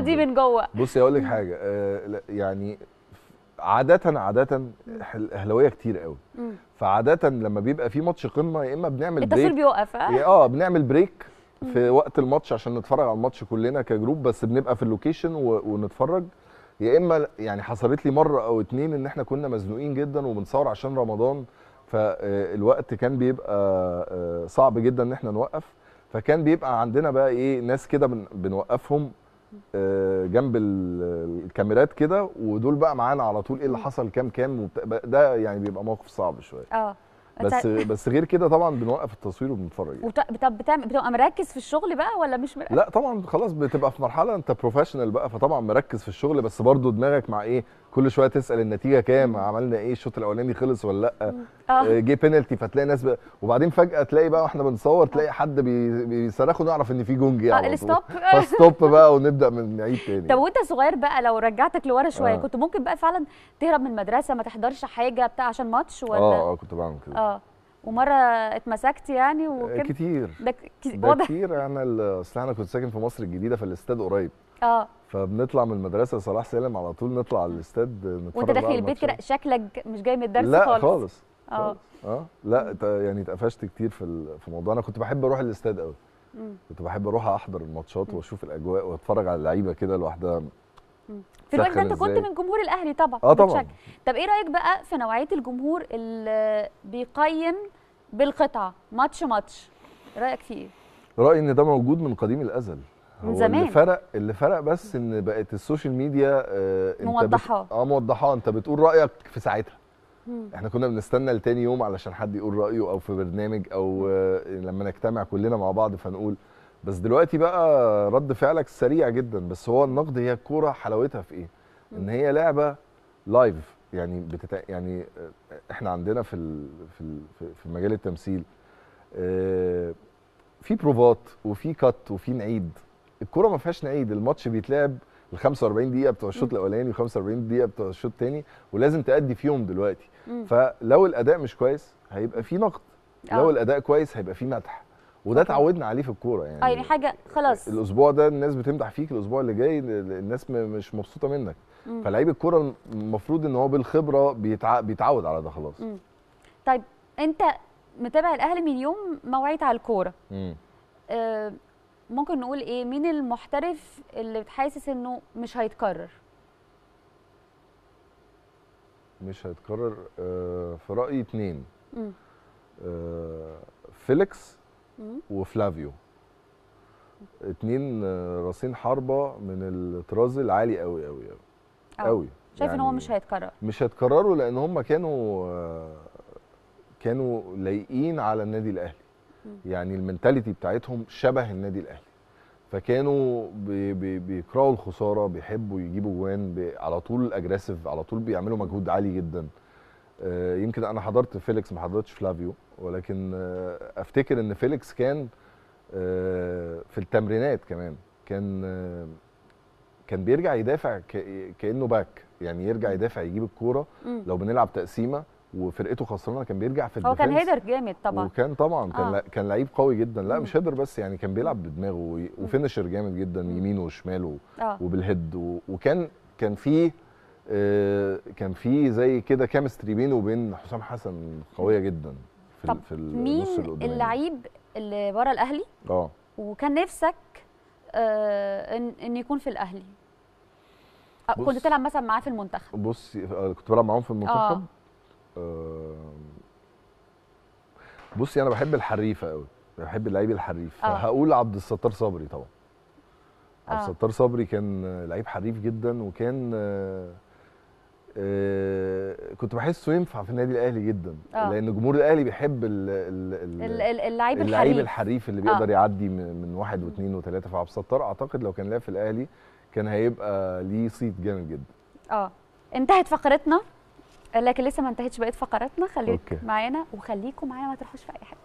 دي من جوه. بصي أقول لك حاجة. آه يعني عاده عاده الاهلاويه كتير قوي. مم. فعاده لما بيبقى في ماتش قمة يا إما بنعمل التصوير break بيوقف يا ها آه بنعمل break في وقت الماتش عشان نتفرج على الماتش كلنا ك group بس بنبقى في ال location ونتفرج. يا إما يعني حصلت لي مرة أو اتنين إن إحنا كنا مزنوقين جدا وبنصور عشان رمضان فالوقت كان بيبقى آه، صعب جدا إن إحنا نوقف. فكان بيبقى عندنا بقى إيه ناس كده بن- بنوقفهم آه، جنب ال- الكاميرات كده ودول بقى معانا على طول إيه اللي حصل كام كام ده يعني بيبقى موقف صعب شوية آه بس بس غير كده طبعا بنوقف التصوير وبنتفرج يعني. طب بتعمل بتبقى مركز في الشغل بقى ولا مش مركز؟ لا طبعا خلاص بتبقى في مرحلة أنت بروفيشنال بقى فطبعا مركز في الشغل بس برضو دماغك مع إيه كل شوية تسأل النتيجة كام عملنا إيه الشوط الأولاني خلص ولا لأ؟ آه. آه، جه بينالتي فتلاقي ناس بقى وبعدين فجأة تلاقي بقى وإحنا بنصور تلاقي حد بي- بيصرخوا نعرف إن في جون جه آه ال stop ف stop بقى ونبدأ من نعيد تاني. طب وأنت صغير بقى لو رجعتك لورا شوية آه. كنت ممكن بقى فعلا تهرب من المدرسة ما تحضرش حاجة بتاع عشان ماتش ولا؟ آه آه كنت بعمل كده. آه. ومرة اتمسكت يعني وكده. كتير. ده ك- ده كتير. أنا أصل أنا كنت ساكن في مصر الجديدة فالاستاد قريب. آه. فبنطلع من المدرسة صلاح سالم على طول نطلع على الاستاد نتفرج وأنت داخل البيت كده. شكلك مش جاي من الدرس لا خالص. خالص. آه. آه. لا يعني اتقفشت كتير في في موضوع أنا كنت بحب أروح الاستاد قوي. كنت بحب أروح أحضر الماتشات وأشوف الأجواء وأتفرج على اللعيبة كده لوحدها. في الوقت ده انت كنت؟ من جمهور الأهلي طبعا آه طبعا بتشجع. طب إيه رأيك بقى في نوعية الجمهور اللي بيقيم بالقطعة ماتش ماتش رأيك فيه إيه رأيي إن ده موجود من قديم الأزل من هو زمان. اللي فرق اللي فرق بس إن بقت ال social media آه أنت بت- موضحاه. آه موضحاه أنت بتقول رأيك في ساعتها مم. إحنا كنا بنستنى لتاني يوم علشان حد يقول رأيه أو في برنامج أو آه لما نجتمع كلنا مع بعض فنقول بس دلوقتي بقى رد فعلك سريع جدا بس هو النقد هي الكورة حلاوتها في إيه؟ إن هي لعبة live يعني بتتع... يعني إحنا عندنا في ال... في ال... في- مجال التمثيل آه، في بروفات وفي cut وفي نعيد. الكورة ما فيهاش نعيد الماتش بيتلعب ال 45 دقيقة بتوع الشوط الأولاني و 45 دقيقة بتوع الشوط الثاني ولازم تأدي فيهم دلوقتي. مم. فلو الأداء مش كويس هيبقى في نقد لو آه. الأداء كويس هيبقى في مدح. وده. اتعودنا عليه في الكورة يعني آه يعني حاجة خلاص الأسبوع ده الناس بتمدح فيك الأسبوع اللي جاي الناس مش مبسوطة منك. فلعيب الكورة المفروض إن هو بالخبرة بيتع... بيتعود على ده خلاص مم. طيب أنت متابع الأهلي من يوم ما وعيت على الكورة. آه، ممكن نقول إيه مين المحترف اللي بتحاسس إنه مش هيتكرر مش هيتكرر آه، في رأيي اتنين. آه، فيليكس. وفلافيو اتنين آه، راسين حربة من الطراز العالي قوي قوي قوي. قوي شايف إن هو مش هيتكرر. مش هيتكرروا لأن هم كانوا آه، كانوا لايقين على النادي الأهلي. يعني ال mentality بتاعتهم شبه النادي الأهلي. فكانوا بي بي بيكرهوا الخسارة بيحبوا يجيبوا جوان بي على طول aggressive على طول بيعملوا مجهود عالي جدا. آه، يمكن أنا حضرت فيليكس ما حضرتش فلافيو ولكن آه، أفتكر إن فيليكس كان آه، في التمرينات كمان كان آه، كان بيرجع يدافع كأنه back يعني يرجع يدافع يجيب الكورة. لو بنلعب تقسيمة وفرقته خسرانة كان بيرجع في هو كان header جامد طبعا. وكان طبعا كان آه. آه. كان لعيب قوي جدا. لا مم. مش header بس يعني كان بيلعب بدماغه و finisher جامد جدا يمينه وشماله آه. وبال head. وكان كان في آه، كان في زي كده chemistry بينه وبين حسام حسن قوية جدا. في طب في مين اللعيب اللي ورا الأهلي؟ آه. وكان نفسك آه ان إن يكون في الأهلي. آه، كنت. تلعب مثلا معاه في المنتخب؟ بص آه، كنت بلعب معاهم في المنتخب. آه. بصي أنا بحب الحريفة قوي بحب اللعيب الحريف. آه. فهقول عبد الستار صبري طبعا. عبد آه. الستار صبري كان آه، لعيب حريف جدا وكان آه، آه، كنت بحسه ينفع في النادي الأهلي جدا آه. لأن جمهور الأهلي بيحب ال ال ال- ال ال- اللعيب الحريف. الحريف اللي آه. بيقدر يعدي من واحد واثنين وثلاثه فعبد الستار أعتقد لو كان لعب في الأهلي كان هيبقى ليه صيت جامد جدا. آه. انتهت فقرتنا لكن لسه ما انتهتش بقيه فقراتنا. خليك أوكي. معانا وخليكم معانا ما تروحوش في أي حتة